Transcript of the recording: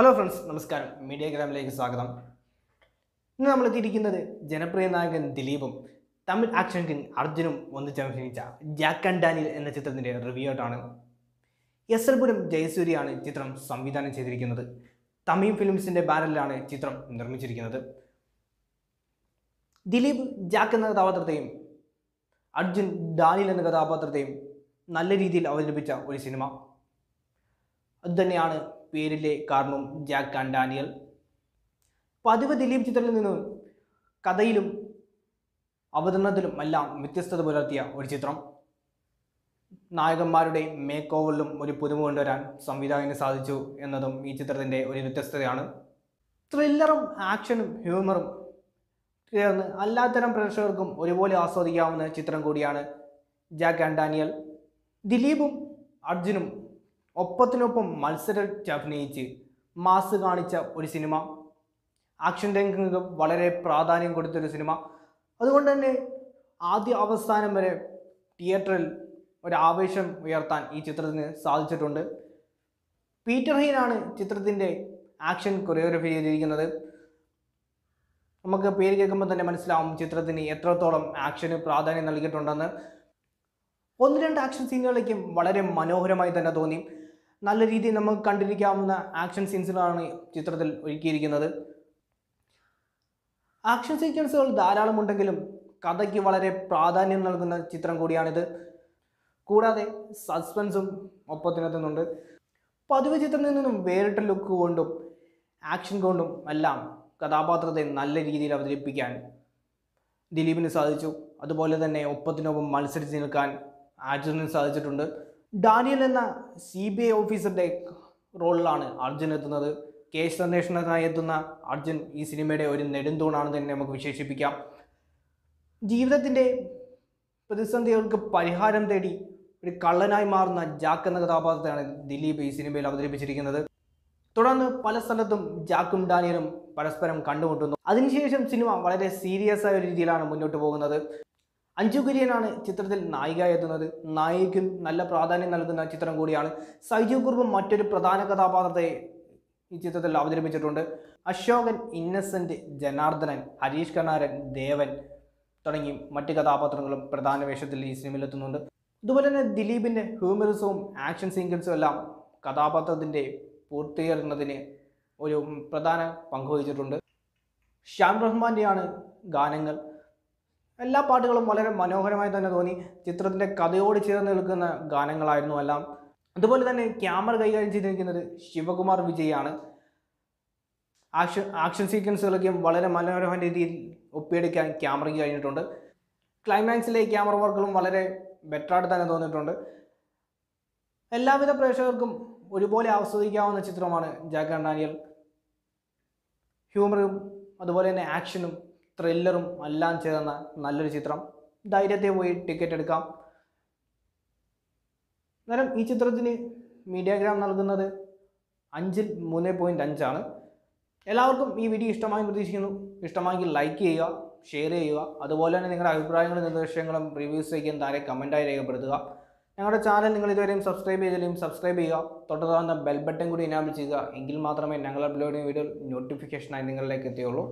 Hello friends നമസ്കാരം. Media ഗ്രാമിലേക്ക് സ്വാഗതം. ഇന്ന് നമ്മൾ എത്തിയിരിക്കുന്നത് ജനപ്രിയ നായകൻ ദിലീപും തമിഴ് ആക്ഷൻ കിങ് അർജുനും ഒന്നിച്ച് അഭിനയിച്ച ജാക്ക് ആൻഡ് ഡാനിയൽ എന്ന ചിത്രത്തിന്റെ റിവ്യൂ എസ് എൽ പുരം ജയസൂര്യയാണ് ചിത്രം സംവിധാനം ചെയ്തിരിക്കുന്നത്. തമിഴ് ഫിലിംസിന്റെ ബാനറിലാണ് ചിത്രം നിർമ്മിച്ചിരിക്കുന്നത്. ദിലീപ് ജാക്ക് എന്ന കഥാപാത്രത്തെയും അർജുൻ ഡാനിയൽ എന്ന കഥാപാത്രത്തെയും നല്ല രീതിയിൽ അവതരിപ്പിച്ച ഒരു സിനിമ. അതുതന്നെയാണ് പേരിലെ കാരണവും ജാക്ക് ആൻഡ് ഡാനിയൽ. പതിവ് ദിലീപ് ചിത്രത്തിൽ നിന്നും കഥയിലും അവതരണത്തിലും എല്ലാം വ്യത്യസ്തത പുലർത്തിയ ഒരു ചിത്രം. നായകന്മാരുടെ മേക്ക് ഓവറിലും ഒരു പുതുമ കൊണ്ടുവരാൻ സംവിധായകന് സാധിച്ചു എന്നതും ഈ ചിത്രത്തിന്റെ ഒരു വ്യത്യസ്തതയാണ്. ത്രില്ലറും ആക്ഷനും ഹ്യൂമറും ചേർന്ന് എല്ലാത്തരം പ്രേക്ഷകർക്കും ഒരുപോലെ ആസ്വദിക്കാവുന്ന ചിത്രം കൂടിയാണ് ജാക്ക് ആൻഡ് ഡാനിയൽ. ദിലീപും അർജുനും ഒപ്പത്തിനൊപ്പം മത്സരിച്ച് അഭിനയിച്ച് മാസ് കാണിച്ച ഒരു സിനിമ. ആക്ഷൻ രംഗങ്ങൾക്ക് വളരെ പ്രാധാന്യം കൊടുത്തൊരു സിനിമ. അതുകൊണ്ട് തന്നെ ആദ്യ അവസാനം വരെ തിയേറ്ററിൽ ഒരു ആവേശം ഉയർത്താൻ ഈ ചിത്രത്തിന് സാധിച്ചിട്ടുണ്ട്. പീറ്റർ ഹീനാണ് ചിത്രത്തിന്റെ ആക്ഷൻ കൊറിയോഗ്രഫി ചെയ്തിരിക്കുന്നത്. നമുക്ക് പേര് കേൾക്കുമ്പോൾ തന്നെ മനസ്സിലാവും ചിത്രത്തിന് എത്രത്തോളം ആക്ഷന് പ്രാധാന്യം നൽകിയിട്ടുണ്ടെന്ന്. ഒന്ന് രണ്ട് ആക്ഷൻ സീനുകളിലേക്കും വളരെ മനോഹരമായി തന്നെ തോന്നി. നല്ല രീതിയിൽ നമുക്ക് കണ്ടിരിക്കാവുന്ന ആക്ഷൻ സീൻസുകളാണ് ചിത്രത്തിൽ ഒരുക്കിയിരിക്കുന്നത്. ആക്ഷൻ സീക്വൻസുകൾ ധാരാളം ഉണ്ടെങ്കിലും കഥയ്ക്ക് വളരെ പ്രാധാന്യം നൽകുന്ന ചിത്രം കൂടിയാണിത്. കൂടാതെ സസ്പെൻസും ഒപ്പത്തിനെത്തുന്നുണ്ട്. പതിവ് ചിത്രത്തിൽ നിന്നും വേറിട്ട ലുക്ക് കൊണ്ടും ആക്ഷൻ കൊണ്ടും എല്ലാം കഥാപാത്രത്തെ നല്ല രീതിയിൽ അവതരിപ്പിക്കാൻ ദിലീപിന് സാധിച്ചു. അതുപോലെ തന്നെ ഒപ്പത്തിനൊപ്പം മത്സരിച്ച് നിൽക്കാൻ ആക്ഷനും സാധിച്ചിട്ടുണ്ട്. ഡാനിയൽ എന്ന സി ബി ഐ ഓഫീസറുടെ റോളിലാണ് അർജുൻ എത്തുന്നത്. കേസ് അന്വേഷണത്തിനായി എത്തുന്ന അർജുൻ ഈ സിനിമയുടെ ഒരു നെടുന്തൂണാണെന്ന് തന്നെ നമുക്ക് വിശേഷിപ്പിക്കാം. ജീവിതത്തിന്റെ പ്രതിസന്ധികൾക്ക് പരിഹാരം തേടി ഒരു കള്ളനായി മാറുന്ന ജാക്ക് എന്ന കഥാപാത്രത്തെയാണ് ദിലീപ് ഈ സിനിമയിൽ അവതരിപ്പിച്ചിരിക്കുന്നത്. തുടർന്ന് പല സ്ഥലത്തും ജാക്കും ഡാനിയലും പരസ്പരം കണ്ടുമുട്ടുന്നു. അതിനുശേഷം സിനിമ വളരെ സീരിയസ് ആയ ഒരു രീതിയിലാണ് മുന്നോട്ട് പോകുന്നത്. അഞ്ജു കുര്യനാണ് ചിത്രത്തിൽ നായിക എത്തുന്നത്. നായികയ്ക്കും നല്ല പ്രാധാന്യം നൽകുന്ന ചിത്രം കൂടിയാണ് സൈജു കുർബ് മറ്റൊരു പ്രധാന കഥാപാത്രത്തെ ഈ ചിത്രത്തിൽ അവതരിപ്പിച്ചിട്ടുണ്ട്. അശോകൻ ഇന്നസെന്റ് ജനാർദ്ദനൻ ഹരീഷ് കണാരൻ ദേവൻ തുടങ്ങി മറ്റ് കഥാപാത്രങ്ങളും പ്രധാന വേഷത്തിൽ ഈ സിനിമയിൽ എത്തുന്നുണ്ട്. അതുപോലെ തന്നെ ദിലീപിന്റെ ഹ്യൂമറിസവും ആക്ഷൻ സീക്വൻസും എല്ലാം കഥാപാത്രത്തിന്റെ പൂർത്തീകരണത്തിന് ഒരു പ്രധാന പങ്ക് വഹിച്ചിട്ടുണ്ട്. ഷ്യാം റഹ്മാന്റെയാണ് ഗാനങ്ങൾ. എല്ലാ പാട്ടുകളും വളരെ മനോഹരമായി തന്നെ തോന്നി. ചിത്രത്തിന്റെ കഥയോട് ചേർന്ന് നിൽക്കുന്ന ഗാനങ്ങളായിരുന്നു എല്ലാം. അതുപോലെ തന്നെ ക്യാമറ കൈകാര്യം ചെയ്തിരിക്കുന്നത് ശിവകുമാർ വിജയാണ്. ആക്ഷൻ ആക്ഷൻ സീക്വൻസുകളൊക്കെ വളരെ മനോഹരമായ രീതിയിൽ ഒപ്പിയെടുക്കാൻ ക്യാമറയ്ക്ക് കഴിഞ്ഞിട്ടുണ്ട്. ക്ലൈമാക്സിലെ ക്യാമറ വർക്കുകളും വളരെ ബെറ്ററായിട്ട് തന്നെ തോന്നിയിട്ടുണ്ട്. എല്ലാവിധ പ്രേക്ഷകർക്കും ഒരുപോലെ ആസ്വദിക്കാവുന്ന ചിത്രമാണ് ജാക്ക് ആൻഡ് ഡാനിയൽ. ഹ്യൂമറും അതുപോലെ തന്നെ ആക്ഷനും ത്രില്ലറും എല്ലാം ചേർന്ന നല്ലൊരു ചിത്രം. ധൈര്യത്തെ പോയി ടിക്കറ്റ് എടുക്കാം. അന്നേരം ഈ ചിത്രത്തിന് മീഡിയാഗ്രാം നൽകുന്നത് അഞ്ചിൽ മൂന്ന് പോയിന്റ് അഞ്ചാണ് എല്ലാവർക്കും ഈ വീഡിയോ ഇഷ്ടമായി പ്രതീക്ഷിക്കുന്നു. ഇഷ്ടമായെങ്കിൽ ലൈക്ക് ചെയ്യുക ഷെയർ ചെയ്യുക. അതുപോലെ തന്നെ നിങ്ങളുടെ അഭിപ്രായങ്ങളും നിർദ്ദേശങ്ങളും റിവ്യൂസ് താരെ കമന്റായി രേഖപ്പെടുത്തുക. ഞങ്ങളുടെ ചാനൽ നിങ്ങൾ ഇതുവരെയും സബ്സ്ക്രൈബ് ചെയ്തില്ലെങ്കിൽ സബ്സ്ക്രൈബ് ചെയ്യുക. തൊട്ടതാകുന്ന ബെൽ ബട്ടൺ കൂടി ഇനാബിൾ ചെയ്യുക. എങ്കിൽ മാത്രമേ ഞങ്ങൾ അപ്ലോഡ് ചെയ്യുന്ന വീഡിയോ നോട്ടിഫിക്കേഷനായി നിങ്ങളിലേക്ക് എത്തിയുള്ളൂ.